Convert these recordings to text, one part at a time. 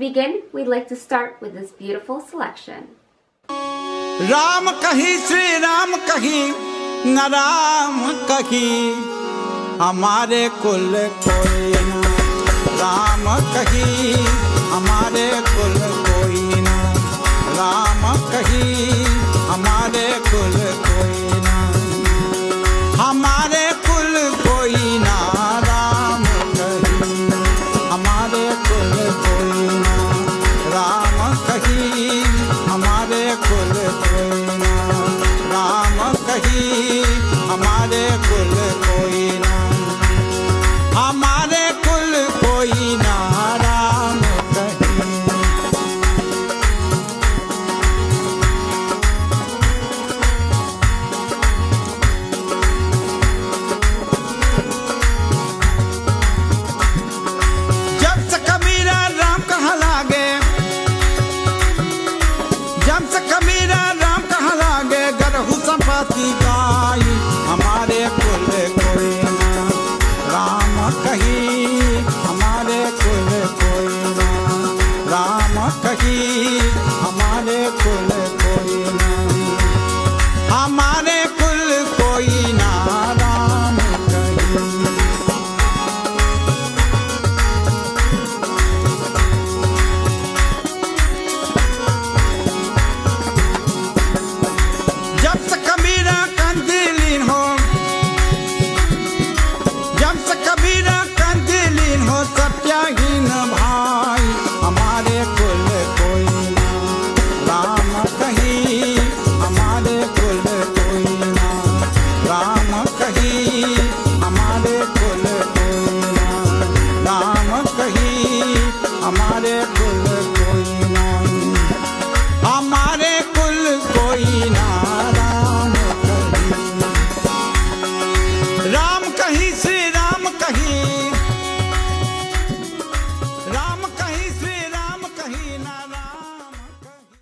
begin, we'd like to start with this beautiful selection. Ram kahi Sri Ram kahi na Ram kahi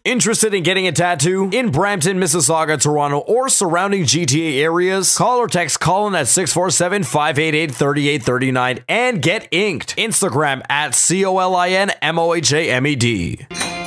Interested in getting a tattoo? In Brampton, Mississauga, Toronto, or surrounding GTA areas? Call or text Colin at 647-588-3839 and get inked. Instagram at C-O-L-I-N-M-O-H-A-M-E-D.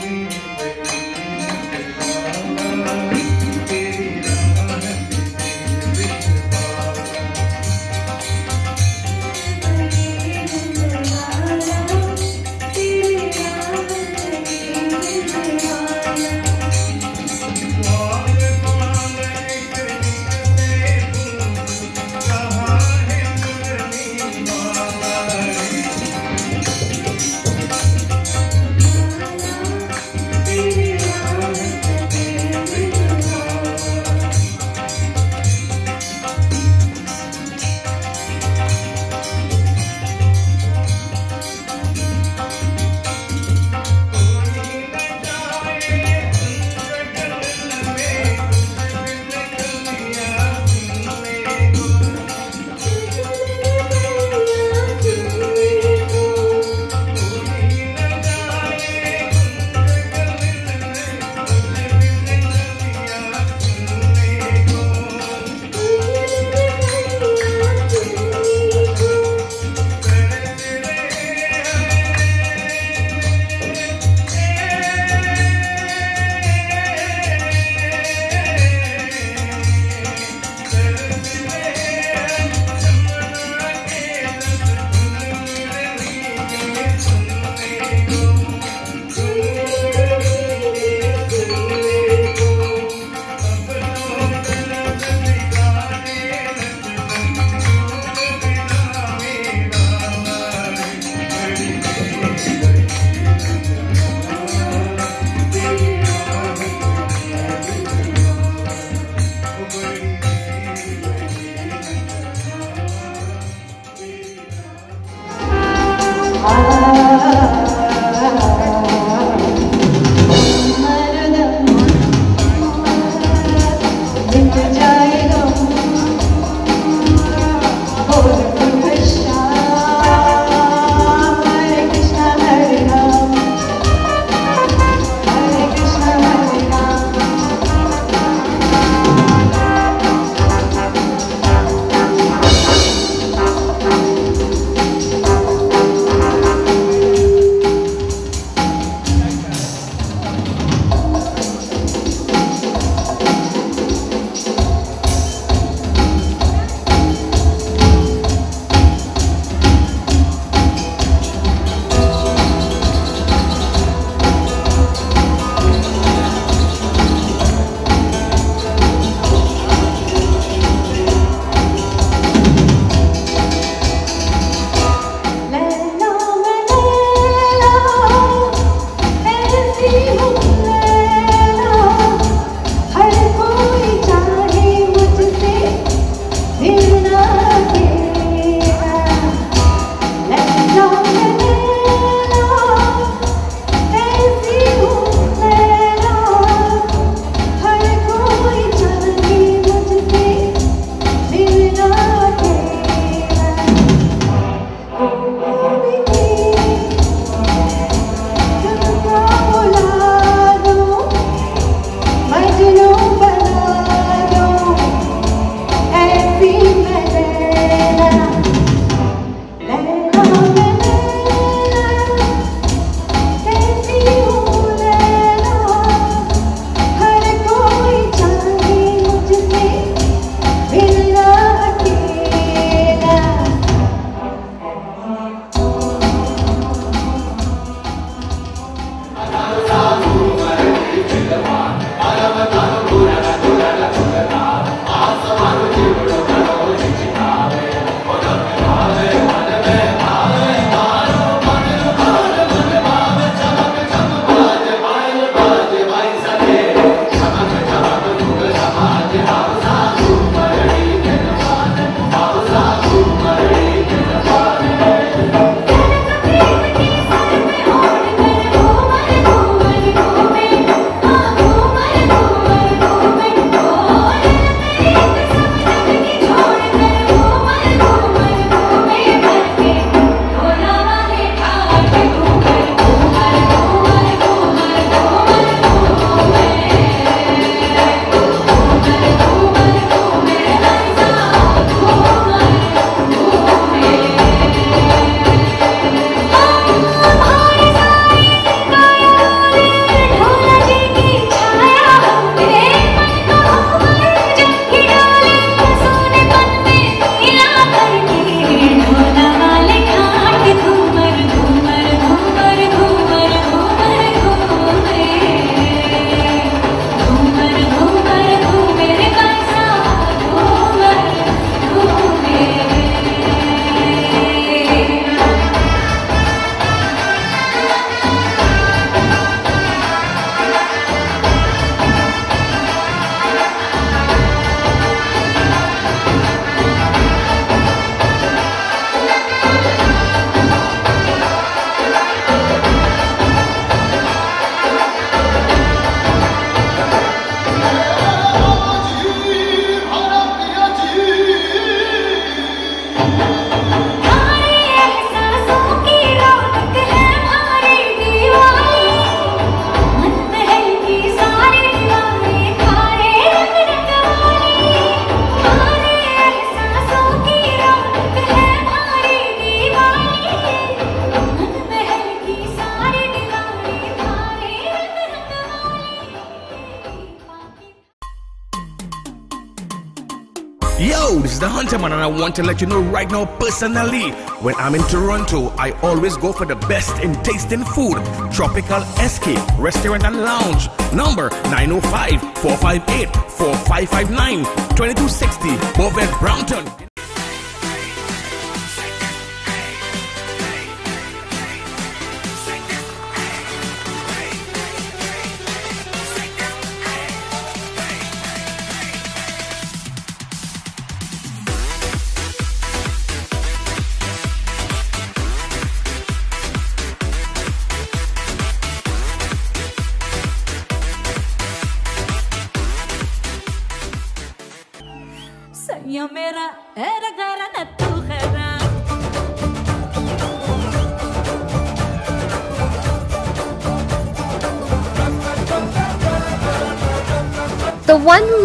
Want to let you know right now personally. When I'm in Toronto, I always go for the best in tasting food. Tropical Escape Restaurant and Lounge. Number 905 458 4559 2260 Bovaird Brampton.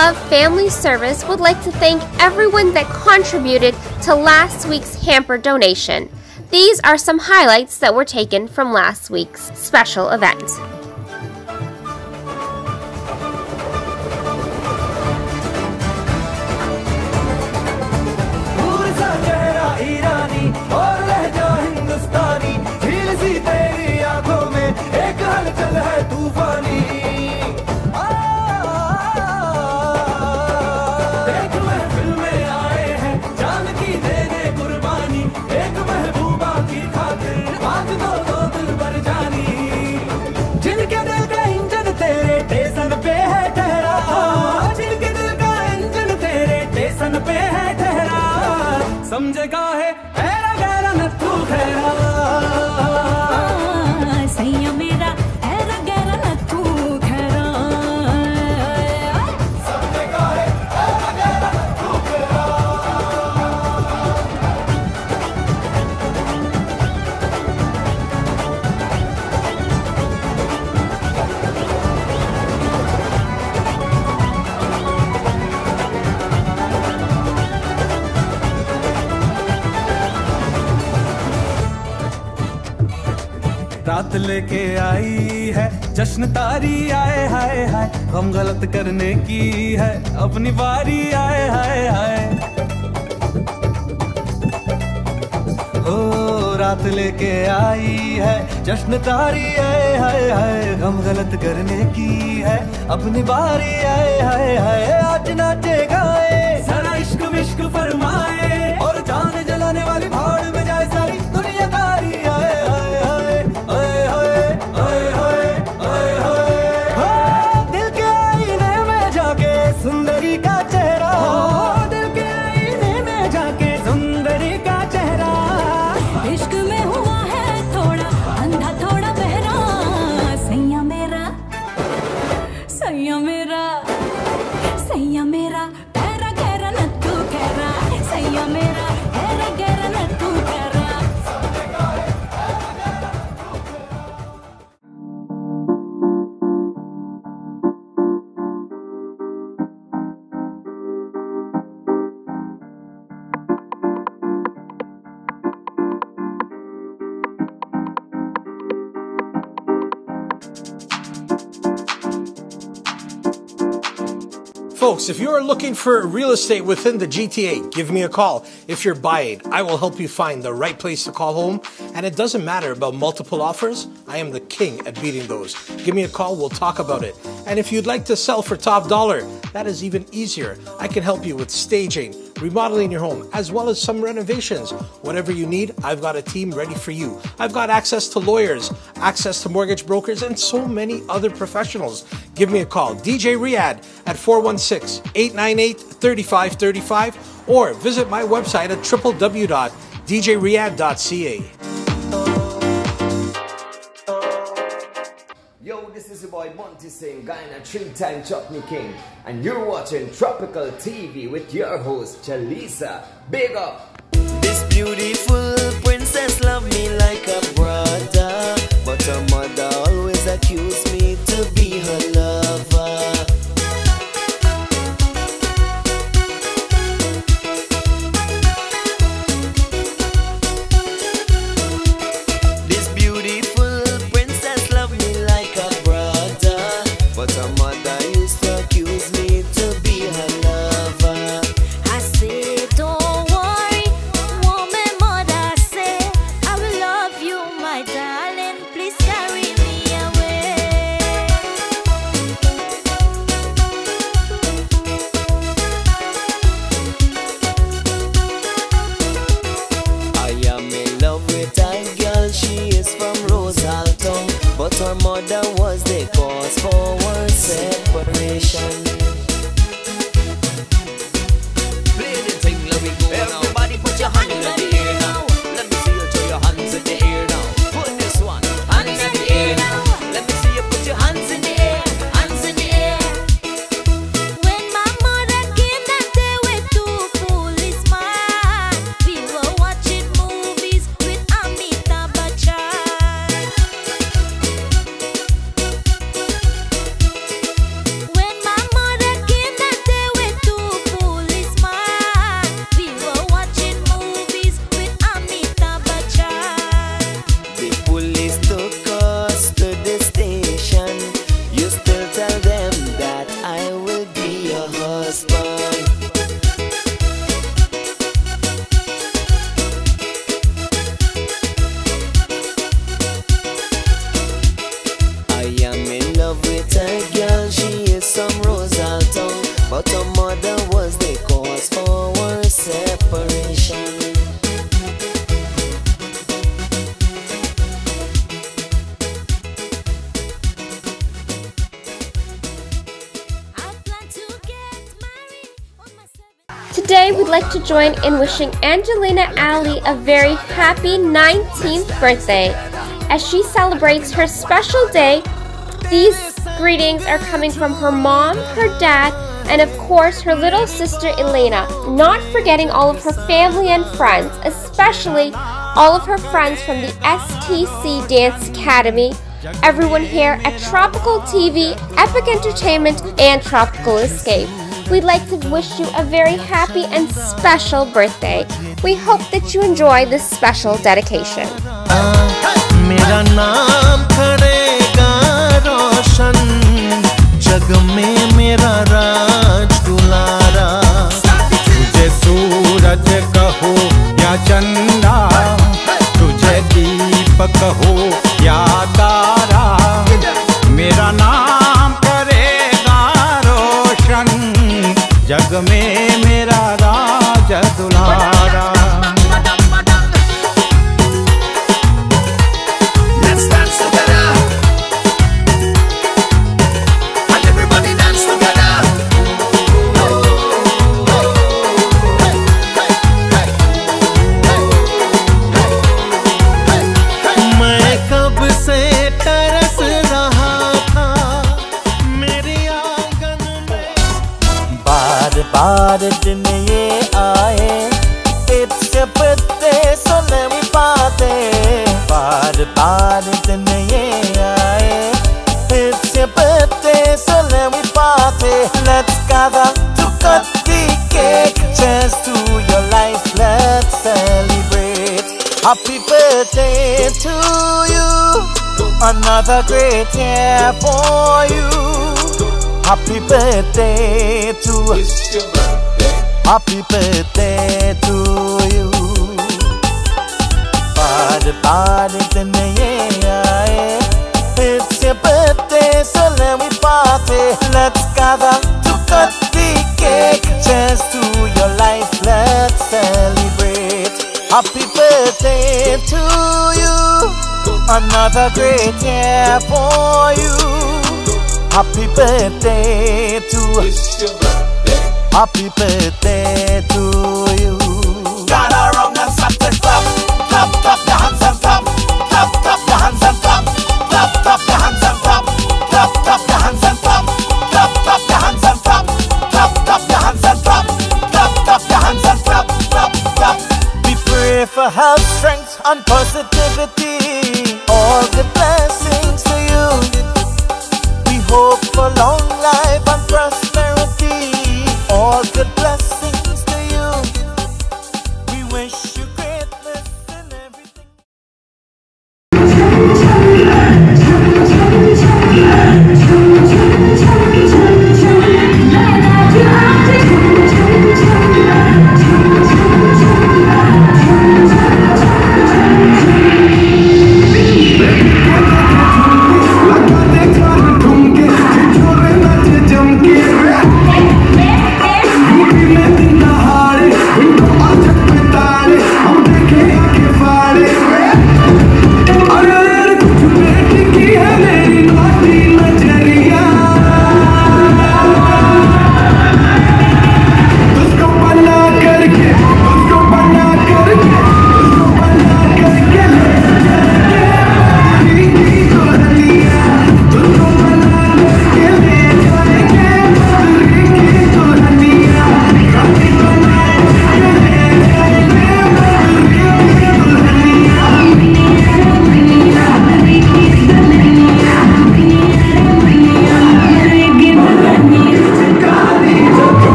Love Family Service would like to thank everyone that contributed to last week's hamper donation. These are some highlights that were taken from last week's special event. लेके आई है। जश्न तारी आए हाय हाय। हम गलत करने की है। अपनी बारी आए हाय हाय। हो रात लेके आई है। जश्न तारी आए हाय हाय। हम गलत करने की है। अपनी बारी आए हाय हाय। आज नाचे गाए। जरा इश्क विश्क फरमाए। और जान जलाने वाली if you are looking for real estate within the GTA, give me a call. If you're buying, I will help you find the right place to call home. And it doesn't matter about multiple offers, I am the king at beating those. Give me a call, we'll talk about it. And if you'd like to sell for top dollar, that is even easier. I can help you with staging, remodeling your home, as well as some renovations. Whatever you need, I've got a team ready for you. I've got access to lawyers, access to mortgage brokers, and so many other professionals. Give me a call, DJ Riyad at 416 898 3535, or visit my website at www.djriyadh.ca. is your boy Bunty Singh, guy and a three-time Chutney King, and you're watching Tropical TV with your host Chalisa. Big up! This beautiful princess love me like a brother, but her mother always accused me to be her lover. In wishing Angelina Ali a very happy 19th birthday. As she celebrates her special day, these greetings are coming from her mom, her dad, and of course her little sister Elena, not forgetting all of her family and friends, especially all of her friends from the STCC Dance Academy, everyone here at Tropical TV, Epic Entertainment, and Tropical Escape. We'd like to wish you a very happy and special birthday. We hope that you enjoy this special dedication. Jug have a great year for you. Happy birthday to you. Happy birthday to you. Party, party in the air. It's your birthday, so let me party. Let's gather to cut the cake. Cheers to your life, let's celebrate. Happy birthday to you. Another great year for you. Happy birthday to you Happy birthday to you. Gather around and start to clap Clap, clap your hands and clap Clap, clap your hands and clap Clap, clap your hands and clap Clap, clap your hands and clap Clap, clap your hands and clap Clap, clap your hands and clap Clap, clap your hands and clap Clap, clap. We pray for health, strength and positivity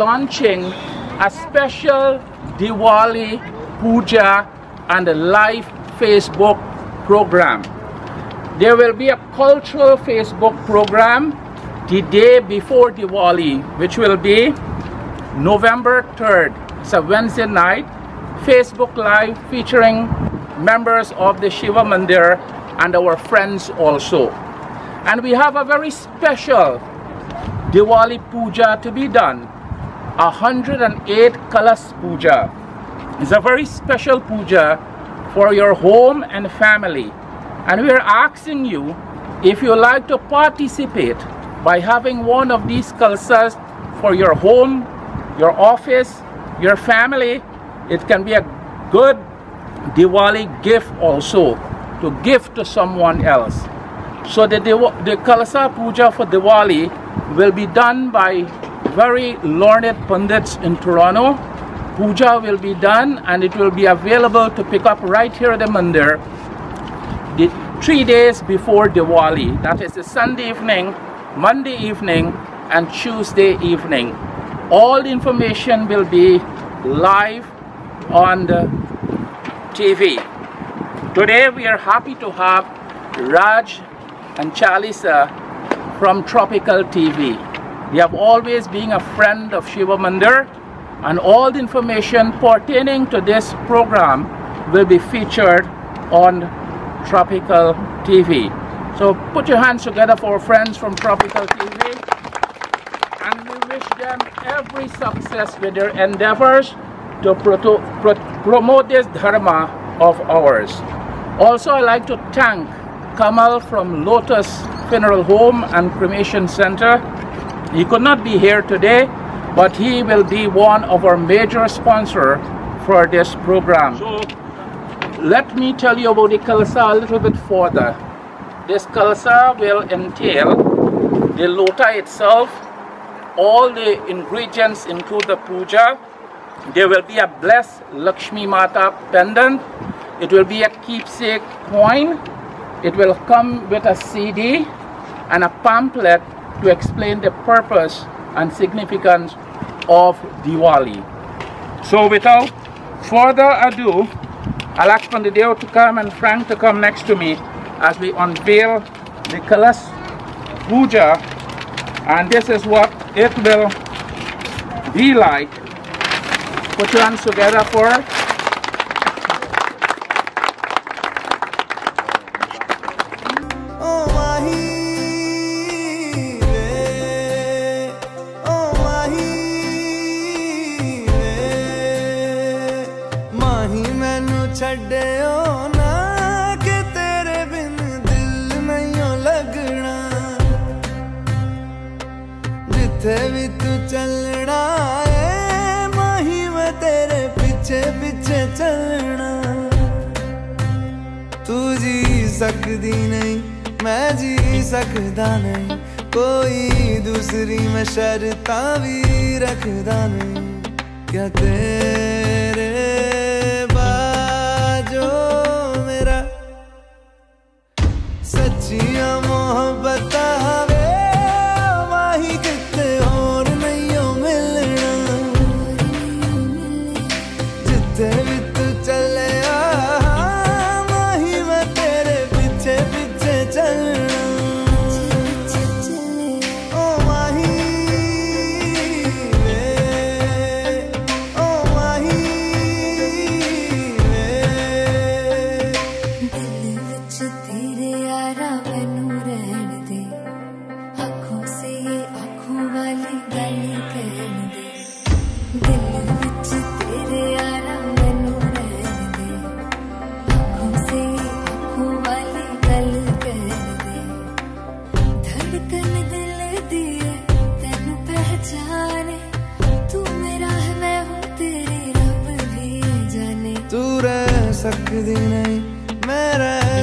launching a special Diwali Puja and a live Facebook program. There will be a cultural Facebook program the day before Diwali, which will be November 3rd. It's a Wednesday night. Facebook Live featuring members of the Shiva Mandir and our friends also. And we have a very special Diwali Puja to be done. 108 Kalas Puja. It's a very special puja for your home and family. And we are asking you if you like to participate by having one of these kalasas for your home, your office, your family. It can be a good Diwali gift also to give to someone else. So the, the Kalasa Puja for Diwali will be done by very learned pundits in Toronto. Puja will be done and it will be available to pick up right here at the Mandir the three days before Diwali. That is the Sunday evening, Monday evening, and Tuesday evening. All the information will be live on the TV. Today we are happy to have Raj and Chalisa from Tropical TV. They have always been a friend of Shiva Mandir and all the information pertaining to this program will be featured on Tropical TV. So put your hands together for friends from Tropical TV and we wish them every success with their endeavors to proto- pro- promote this dharma of ours. Also, I'd like to thank Kamal from Lotus Funeral Home and Cremation Center. He could not be here today, but he will be one of our major sponsor for this program. So, let me tell you about the Kalasa a little bit further. This Kalasa will entail the lota itself, all the ingredients include the puja. There will be a blessed Lakshmi Mata pendant. It will be a keepsake coin. It will come with a CD and a pamphlet to explain the purpose and significance of Diwali. So without further ado, I'll ask Pandideo to come and Frank to come next to me as we unveil the Kalas Puja and this is what it will be like. Put your hands together for सच्चियाँ मोहब्बत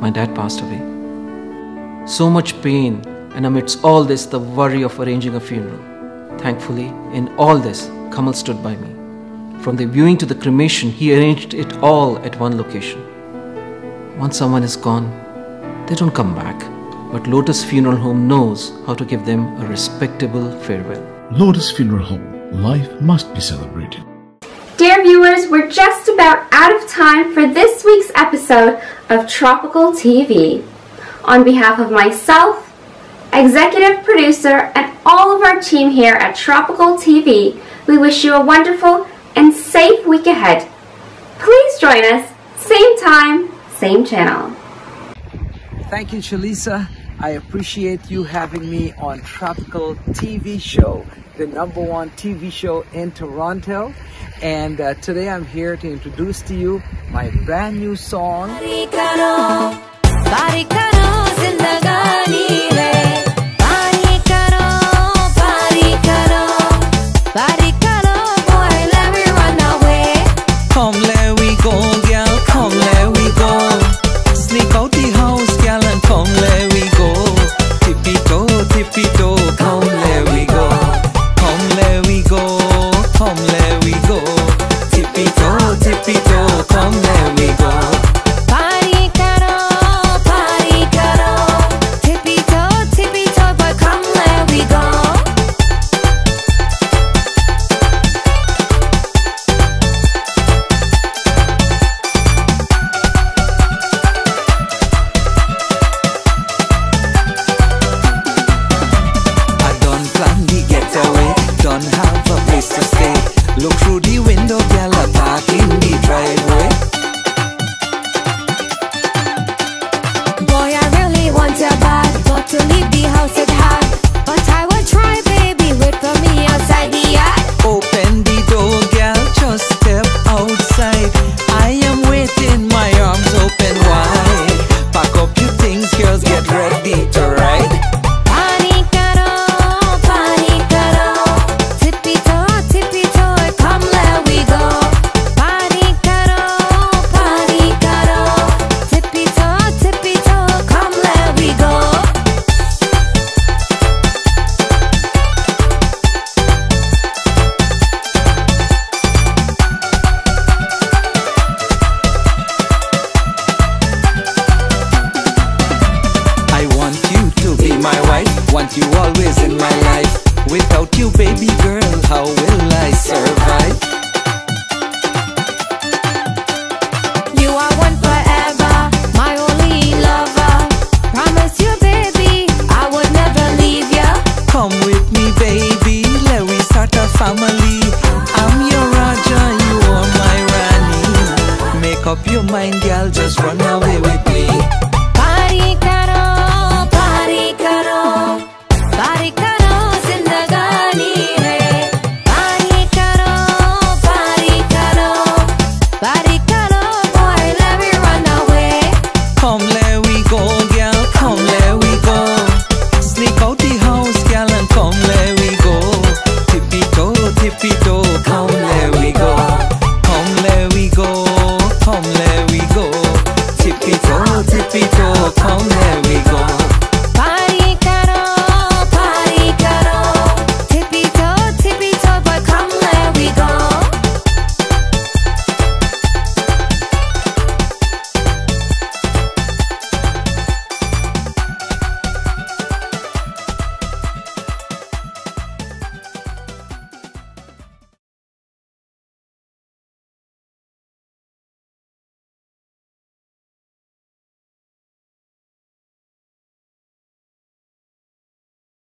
my dad passed away. So much pain, and amidst all this, the worry of arranging a funeral. Thankfully, in all this, Kamal stood by me. From the viewing to the cremation, he arranged it all at one location. Once someone is gone, they don't come back. But Lotus Funeral Home knows how to give them a respectable farewell. Lotus Funeral Home. Life must be celebrated. Dear viewers, we're just about out of time for this week's episode of Tropical TV. On behalf of myself, executive producer, and all of our team here at Tropical TV, we wish you a wonderful and safe week ahead. Please join us, same time, same channel. Thank you, Chalisa. I appreciate you having me on Tropical TV Show, the number one TV show in Toronto. And uh, today I'm here to introduce to you my brand new song.